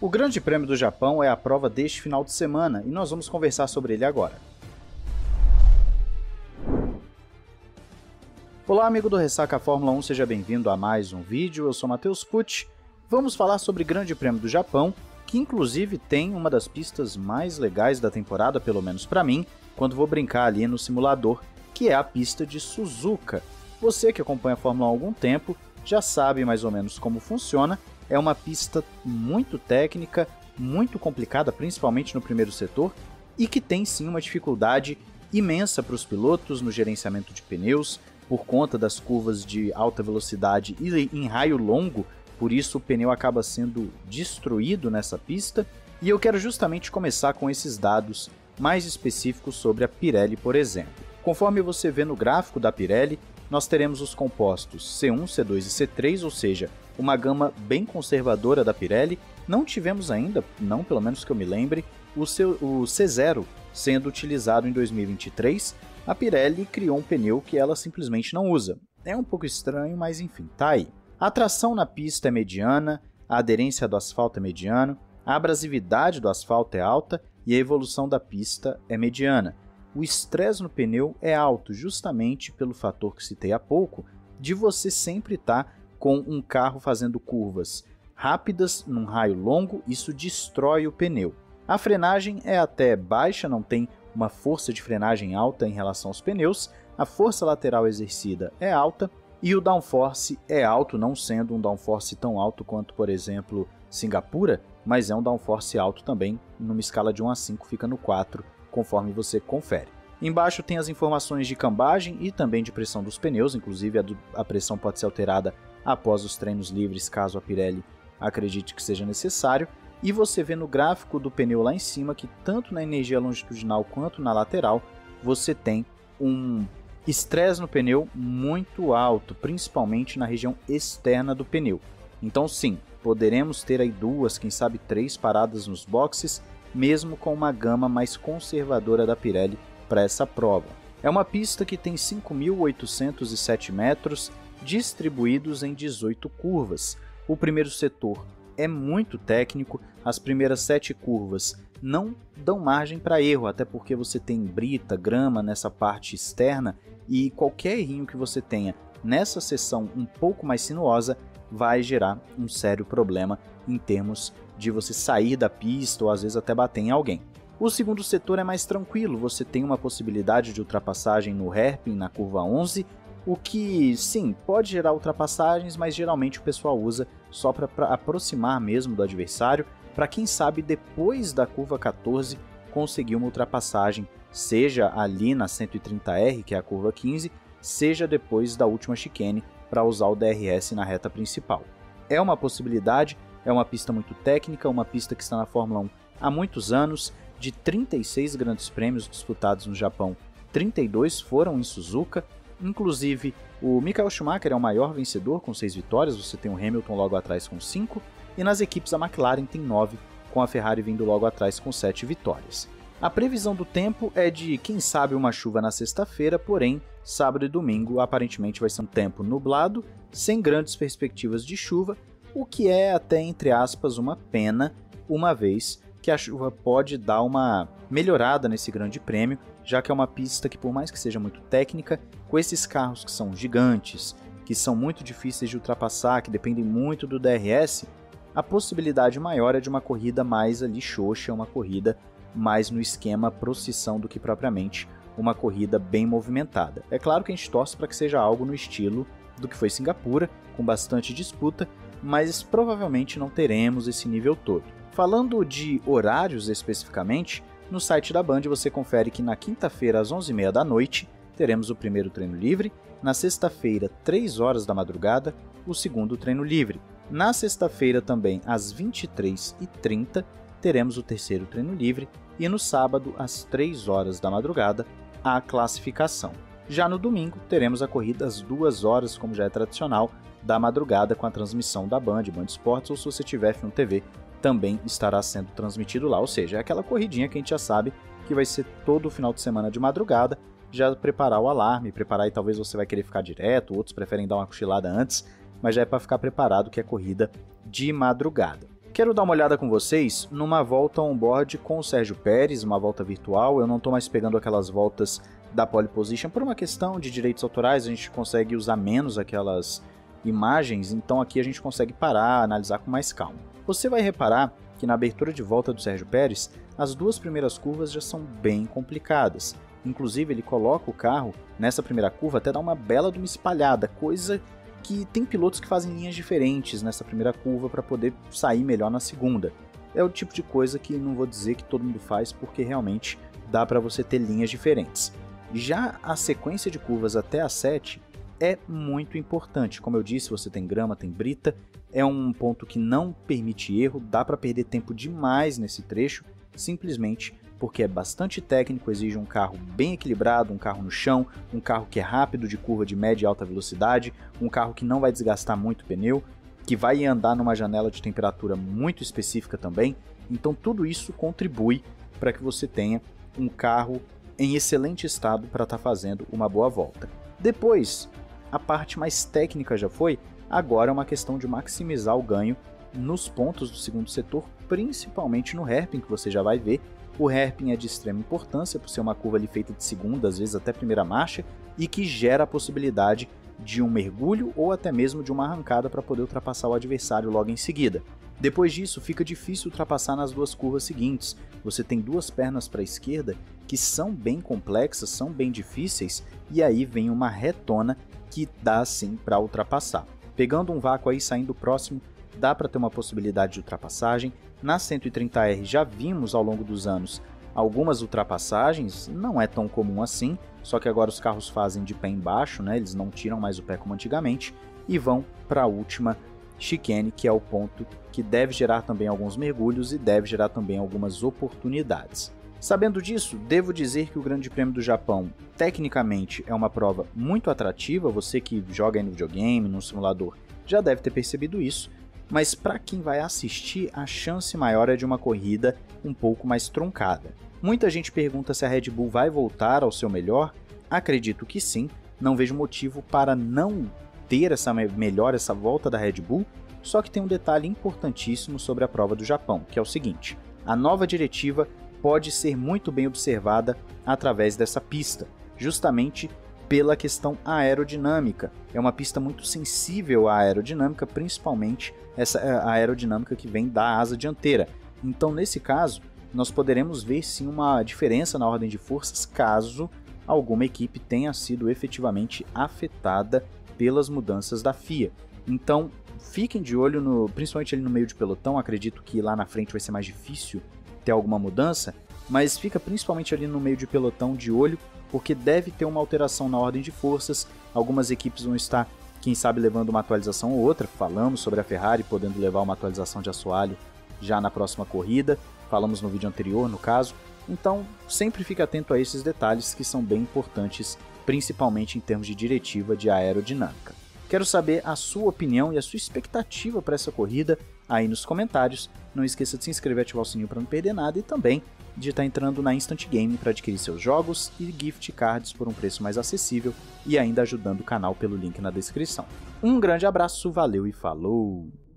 O Grande Prêmio do Japão é a prova deste final de semana e nós vamos conversar sobre ele agora. Olá, amigo do Ressaca Fórmula 1, seja bem-vindo a mais um vídeo. Eu sou Matheus Pucci. Vamos falar sobre Grande Prêmio do Japão, que inclusive tem uma das pistas mais legais da temporada, pelo menos para mim, quando vou brincar ali no simulador, que é a pista de Suzuka. Você que acompanha a Fórmula 1 há algum tempo já sabe mais ou menos como funciona é uma pista muito técnica, muito complicada, principalmente no primeiro setor, e que tem sim uma dificuldade imensa para os pilotos no gerenciamento de pneus, por conta das curvas de alta velocidade e em raio longo, por isso o pneu acaba sendo destruído nessa pista. E eu quero justamente começar com esses dados mais específicos sobre a Pirelli, por exemplo. Conforme você vê no gráfico da Pirelli, nós teremos os compostos C1, C2 e C3, ou seja, uma gama bem conservadora da Pirelli. Não tivemos ainda, não pelo menos que eu me lembre, o, seu, o C0 sendo utilizado em 2023. A Pirelli criou um pneu que ela simplesmente não usa. É um pouco estranho, mas enfim, tá aí. A tração na pista é mediana, a aderência do asfalto é mediano, a abrasividade do asfalto é alta e a evolução da pista é mediana. O estresse no pneu é alto, justamente pelo fator que citei há pouco, de você sempre estar tá com um carro fazendo curvas rápidas num raio longo, isso destrói o pneu. A frenagem é até baixa, não tem uma força de frenagem alta em relação aos pneus, a força lateral exercida é alta e o downforce é alto, não sendo um downforce tão alto quanto, por exemplo, Singapura, mas é um downforce alto também, numa escala de 1 a 5 fica no 4, conforme você confere. Embaixo tem as informações de cambagem e também de pressão dos pneus, inclusive a, do, a pressão pode ser alterada após os treinos livres, caso a Pirelli acredite que seja necessário. E você vê no gráfico do pneu lá em cima que tanto na energia longitudinal quanto na lateral você tem um estresse no pneu muito alto, principalmente na região externa do pneu. Então sim, poderemos ter aí duas, quem sabe três paradas nos boxes, mesmo com uma gama mais conservadora da Pirelli para essa prova. É uma pista que tem 5.807 metros, distribuídos em 18 curvas. O primeiro setor é muito técnico, as primeiras sete curvas não dão margem para erro, até porque você tem brita, grama nessa parte externa e qualquer errinho que você tenha nessa seção um pouco mais sinuosa vai gerar um sério problema em termos de você sair da pista ou às vezes até bater em alguém. O segundo setor é mais tranquilo, você tem uma possibilidade de ultrapassagem no hairpin na curva 11 o que, sim, pode gerar ultrapassagens, mas geralmente o pessoal usa só para aproximar mesmo do adversário, para quem sabe depois da curva 14 conseguir uma ultrapassagem, seja ali na 130R, que é a curva 15, seja depois da última chicane para usar o DRS na reta principal. É uma possibilidade, é uma pista muito técnica, uma pista que está na Fórmula 1 há muitos anos, de 36 grandes prêmios disputados no Japão, 32 foram em Suzuka, Inclusive, o Michael Schumacher é o maior vencedor com 6 vitórias, você tem o Hamilton logo atrás com 5, e nas equipes a McLaren tem 9, com a Ferrari vindo logo atrás com 7 vitórias. A previsão do tempo é de, quem sabe, uma chuva na sexta-feira, porém, sábado e domingo aparentemente vai ser um tempo nublado, sem grandes perspectivas de chuva, o que é até entre aspas uma pena, uma vez que a chuva pode dar uma melhorada nesse grande prêmio, já que é uma pista que, por mais que seja muito técnica, com esses carros que são gigantes, que são muito difíceis de ultrapassar, que dependem muito do DRS, a possibilidade maior é de uma corrida mais ali xoxa, uma corrida mais no esquema procissão do que propriamente uma corrida bem movimentada. É claro que a gente torce para que seja algo no estilo do que foi Singapura, com bastante disputa, mas provavelmente não teremos esse nível todo. Falando de horários especificamente, no site da Band você confere que na quinta-feira às 11h30 da noite teremos o primeiro treino livre, na sexta-feira, 3 horas da madrugada, o segundo treino livre. Na sexta-feira também às 23h30 teremos o terceiro treino livre e no sábado às 3 horas da madrugada a classificação. Já no domingo teremos a corrida às 2 horas, como já é tradicional, da madrugada com a transmissão da Band, Band Esportes ou se você tiver Film TV também estará sendo transmitido lá. Ou seja, é aquela corridinha que a gente já sabe que vai ser todo o final de semana de madrugada. Já preparar o alarme, preparar e talvez você vai querer ficar direto, outros preferem dar uma cochilada antes, mas já é para ficar preparado que é corrida de madrugada. Quero dar uma olhada com vocês numa volta on-board com o Sérgio Pérez, uma volta virtual. Eu não estou mais pegando aquelas voltas da pole position por uma questão de direitos autorais, a gente consegue usar menos aquelas imagens, então aqui a gente consegue parar, analisar com mais calma. Você vai reparar que na abertura de volta do Sérgio Pérez, as duas primeiras curvas já são bem complicadas. Inclusive, ele coloca o carro nessa primeira curva até dar uma bela de uma espalhada, coisa que tem pilotos que fazem linhas diferentes nessa primeira curva para poder sair melhor na segunda. É o tipo de coisa que não vou dizer que todo mundo faz, porque realmente dá para você ter linhas diferentes. Já a sequência de curvas até a 7 é muito importante. Como eu disse, você tem grama, tem brita, é um ponto que não permite erro, dá para perder tempo demais nesse trecho, simplesmente porque é bastante técnico, exige um carro bem equilibrado, um carro no chão, um carro que é rápido de curva de média e alta velocidade, um carro que não vai desgastar muito o pneu, que vai andar numa janela de temperatura muito específica também. Então tudo isso contribui para que você tenha um carro em excelente estado para estar tá fazendo uma boa volta. Depois, a parte mais técnica já foi, agora é uma questão de maximizar o ganho nos pontos do segundo setor, principalmente no hairpin que você já vai ver o hairpin é de extrema importância por ser uma curva ali feita de segunda, às vezes até primeira marcha, e que gera a possibilidade de um mergulho ou até mesmo de uma arrancada para poder ultrapassar o adversário logo em seguida. Depois disso, fica difícil ultrapassar nas duas curvas seguintes. Você tem duas pernas para a esquerda que são bem complexas, são bem difíceis, e aí vem uma retona que dá sim para ultrapassar. Pegando um vácuo aí saindo próximo, dá para ter uma possibilidade de ultrapassagem. Na 130R já vimos ao longo dos anos algumas ultrapassagens, não é tão comum assim, só que agora os carros fazem de pé embaixo, né? eles não tiram mais o pé como antigamente, e vão para a última chicane, que é o ponto que deve gerar também alguns mergulhos e deve gerar também algumas oportunidades. Sabendo disso, devo dizer que o Grande Prêmio do Japão, tecnicamente, é uma prova muito atrativa. Você que joga no videogame, no simulador, já deve ter percebido isso mas para quem vai assistir, a chance maior é de uma corrida um pouco mais truncada. Muita gente pergunta se a Red Bull vai voltar ao seu melhor. Acredito que sim, não vejo motivo para não ter essa melhor essa volta da Red Bull. Só que tem um detalhe importantíssimo sobre a prova do Japão, que é o seguinte: a nova diretiva pode ser muito bem observada através dessa pista, justamente pela questão aerodinâmica. É uma pista muito sensível à aerodinâmica, principalmente essa é, aerodinâmica que vem da asa dianteira. Então, nesse caso, nós poderemos ver sim uma diferença na ordem de forças caso alguma equipe tenha sido efetivamente afetada pelas mudanças da FIA. Então, fiquem de olho, no, principalmente ali no meio de pelotão. Acredito que lá na frente vai ser mais difícil ter alguma mudança, mas fica principalmente ali no meio de pelotão de olho porque deve ter uma alteração na ordem de forças. Algumas equipes vão estar, quem sabe, levando uma atualização ou outra. Falamos sobre a Ferrari podendo levar uma atualização de assoalho já na próxima corrida. Falamos no vídeo anterior, no caso. Então, sempre fique atento a esses detalhes que são bem importantes, principalmente em termos de diretiva de aerodinâmica. Quero saber a sua opinião e a sua expectativa para essa corrida aí nos comentários. Não esqueça de se inscrever ativar o sininho para não perder nada e também de estar entrando na Instant Game para adquirir seus jogos e gift cards por um preço mais acessível e ainda ajudando o canal pelo link na descrição. Um grande abraço, valeu e falou!